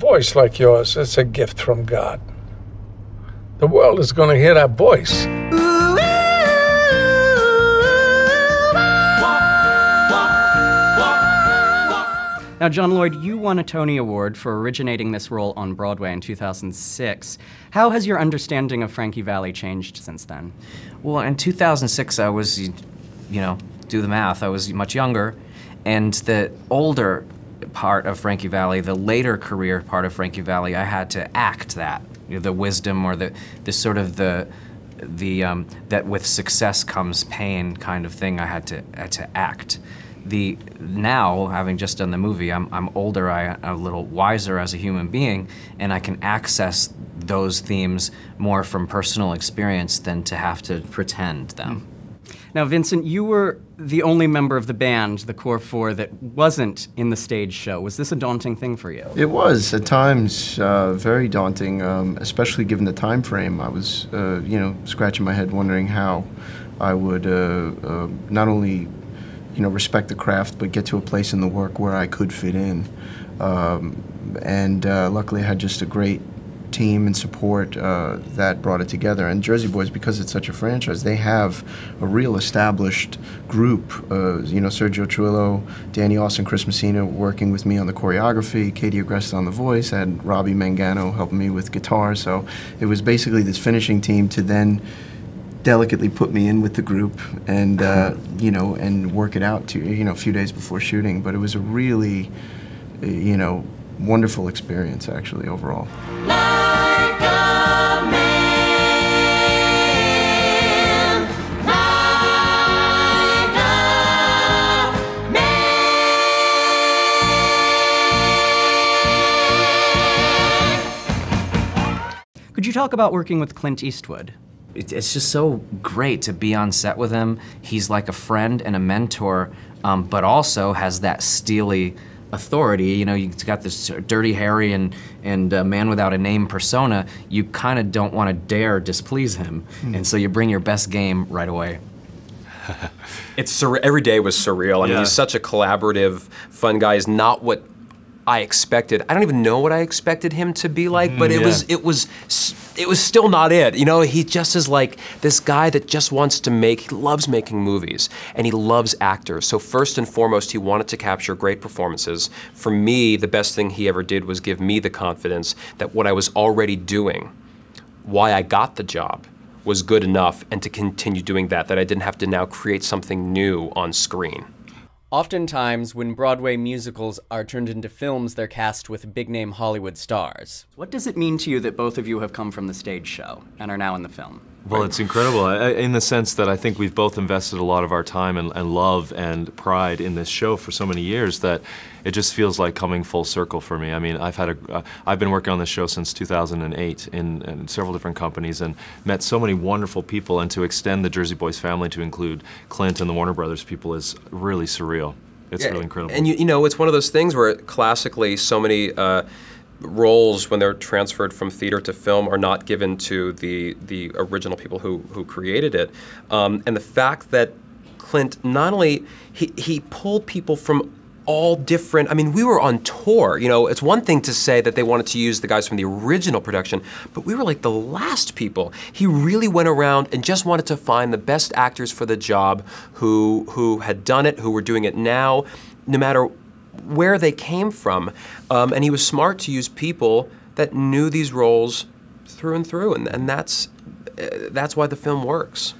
voice like yours, it's a gift from God. The world is going to hear that voice. Now, John Lloyd, you won a Tony Award for originating this role on Broadway in 2006. How has your understanding of Frankie Valli changed since then? Well, in 2006, I was, you know, do the math, I was much younger, and the older part of Frankie Valli, the later career part of Frankie Valli, I had to act that, you know, the wisdom or the, the sort of the, the um, that with success comes pain kind of thing. I had to had to act. The now having just done the movie i'm, I'm older I, am a little wiser as a human being and i can access those themes more from personal experience than to have to pretend them now vincent you were the only member of the band the core four that wasn't in the stage show. Was this a daunting thing for you? It was at times uh, very daunting um, especially given the time frame. I was uh, you know scratching my head wondering how i would uh, uh not only you know, respect the craft, but get to a place in the work where I could fit in. Um, and uh, luckily, I had just a great team and support uh, that brought it together. And Jersey Boys, because it's such a franchise, they have a real established group. Uh, you know, Sergio Trujillo, Danny Austin, Chris Messina working with me on the choreography, Katie Agresta on the voice, and Robbie Mangano helping me with guitar. So it was basically this finishing team to then delicately put me in with the group and uh, you know and work it out to you know a few days before shooting but it was a really you know wonderful experience actually overall like Could you talk about working with Clint Eastwood? it's just so great to be on set with him. He's like a friend and a mentor, um, but also has that steely authority. You know, you've got this dirty Harry and and uh, man without a name persona. You kind of don't want to dare displease him, mm. and so you bring your best game right away. it's every day was surreal. I mean, he's such a collaborative, fun guy. He's not what I expected. I don't even know what I expected him to be like, but mm, it yeah. was it was it was still not it. You know, he just is like this guy that just wants to make. He loves making movies and he loves actors. So first and foremost, he wanted to capture great performances. For me, the best thing he ever did was give me the confidence that what I was already doing, why I got the job, was good enough, and to continue doing that. That I didn't have to now create something new on screen. Oftentimes, when Broadway musicals are turned into films, they're cast with big name Hollywood stars. What does it mean to you that both of you have come from the stage show and are now in the film? Well, it's incredible in the sense that I think we've both invested a lot of our time and, and, love and pride in this show for so many years that it just feels like coming full circle for me. I mean, I've had a, uh, I've been working on this show since 2008 in, in, several different companies and met so many wonderful people. And to extend the Jersey Boys family to include Clint and the Warner Brothers people is really surreal. It's yeah, really incredible. And you, you know, it's one of those things where classically so many. Uh, roles when they're transferred from theater to film are not given to the the original people who who created it, um, and the fact that Clint not only he he pulled people from all different. I mean, we were on tour. You know, it's one thing to say that they wanted to use the guys from the original production, but we were like the last people. He really went around and just wanted to find the best actors for the job who who had done it, who were doing it now, no matter where they came from. Um, and he was smart to use people that knew these roles through and through, and, and that's, uh, that's why the film works.